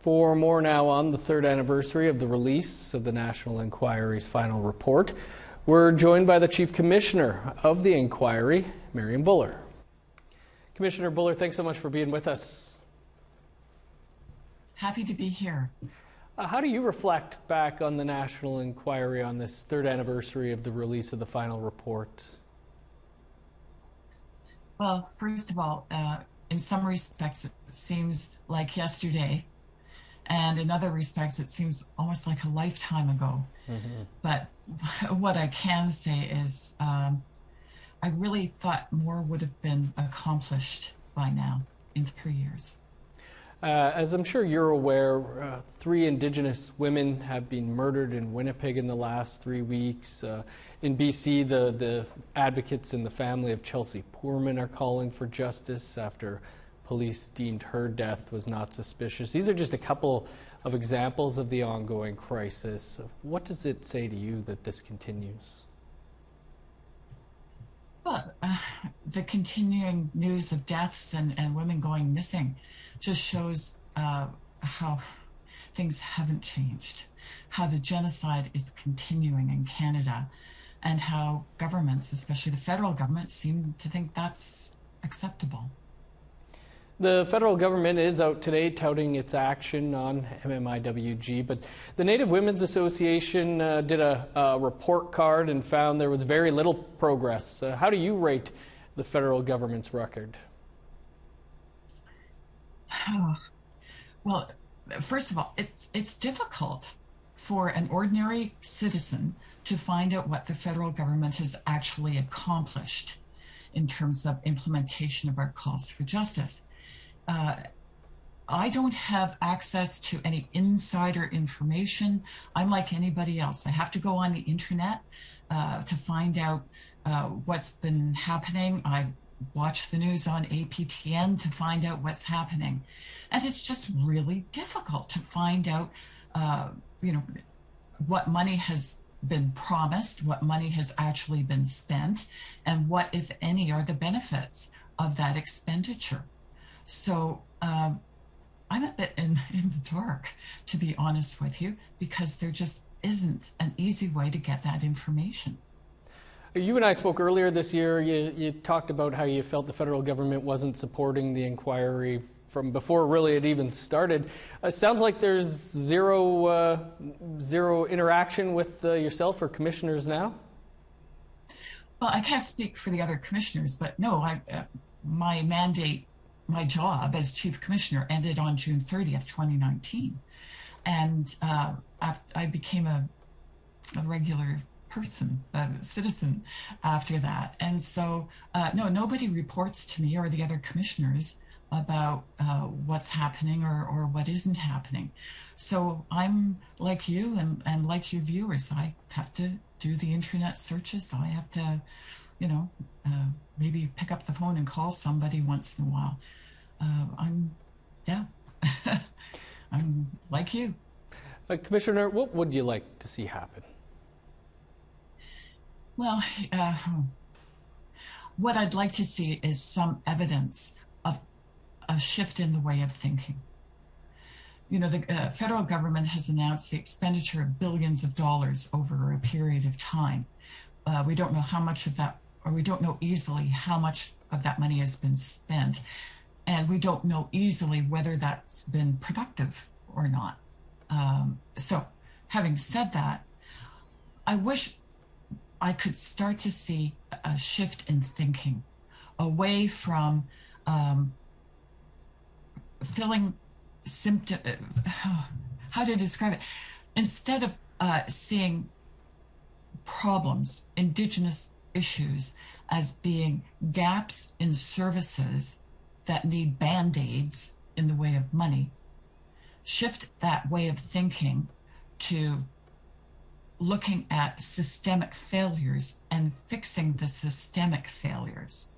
For more now on the third anniversary of the release of the National Inquiry's final report, we're joined by the Chief Commissioner of the Inquiry, Marion Buller. Commissioner Buller, thanks so much for being with us. Happy to be here. Uh, how do you reflect back on the National Inquiry on this third anniversary of the release of the final report? Well, first of all, uh, in some respects, it seems like yesterday and in other respects, it seems almost like a lifetime ago. Mm-hmm. But what I can say is, um, I really thought more would have been accomplished by now in three years. Uh, as I'm sure you're aware, uh, three Indigenous women have been murdered in Winnipeg in the last three weeks. Uh, in BC, the, the advocates and the family of Chelsea Poorman are calling for justice after police deemed her death was not suspicious. These are just a couple of examples of the ongoing crisis. What does it say to you that this continues? Well, uh, the continuing news of deaths and, and women going missing just shows uh, how things haven't changed, how the genocide is continuing in Canada, and how governments, especially the federal government, seem to think that's acceptable. The federal government is out today touting its action on MMIWG, but the Native Women's Association uh, did a, a, report card and found there was very little progress. Uh, how do you rate the federal government's record? well, first of all, it's, it's difficult for an ordinary citizen to find out what the federal government has actually accomplished in terms of implementation of our calls for justice I don't have access to any insider information. I'm like anybody else. I have to go on the internet uh, to find out uh, what's been happening. I watch the news on APTN to find out what's happening. And it's just really difficult to find out, uh, you know, what money has been promised, what money has actually been spent, and what, if any, are the benefits of that expenditure. So um, I'm a bit in, in the dark, to be honest with you, because there just isn't an easy way to get that information. You and I spoke earlier this year. You, you talked about how you felt the federal government wasn't supporting the inquiry from before really it even started. It uh, sounds like there's zero, uh, zero interaction with uh, yourself or commissioners now. Well, I can't speak for the other commissioners, but no, I, uh, my mandate my job as chief commissioner ended on June 30th, 2019. And uh, I became a, a regular person, a citizen after that. And so, uh, no, nobody reports to me or the other commissioners about uh, what's happening or, or what isn't happening. So I'm like you and, and like your viewers, I have to do the internet searches. I have to, you know, uh, maybe pick up the phone and call somebody once in a while uh, I'm, yeah, I'm like you. Uh, Commissioner, what would you like to see happen? Well, uh, what I'd like to see is some evidence of a shift in the way of thinking. You know, the uh, federal government has announced the expenditure of billions of dollars over a period of time. Uh, we don't know how much of that, or we don't know easily how much of that money has been spent and we don't know easily whether that's been productive or not. Um, so, having said that, I wish I could start to see a shift in thinking away from um, feeling symptom. How to describe it? Instead of uh, seeing problems, indigenous issues, as being gaps in services that need band aids in the way of money, shift that way of thinking to looking at systemic failures and fixing the systemic failures.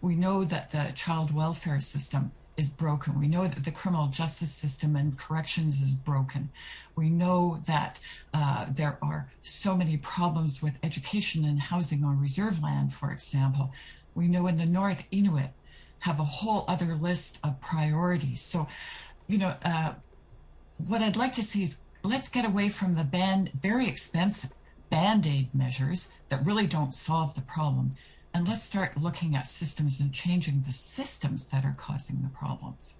We know that the child welfare system is broken. We know that the criminal justice system and corrections is broken. We know that uh, there are so many problems with education and housing on reserve land, for example. We know in the North, Inuit have a whole other list of priorities. So, you know, uh, what I'd like to see is let's get away from the band, very expensive band aid measures that really don't solve the problem. And let's start looking at systems and changing the systems that are causing the problems.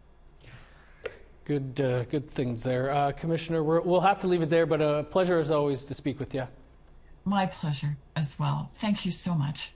Good, uh, good things there. Uh, Commissioner, we're, we'll have to leave it there, but a pleasure as always to speak with you. My pleasure as well. Thank you so much.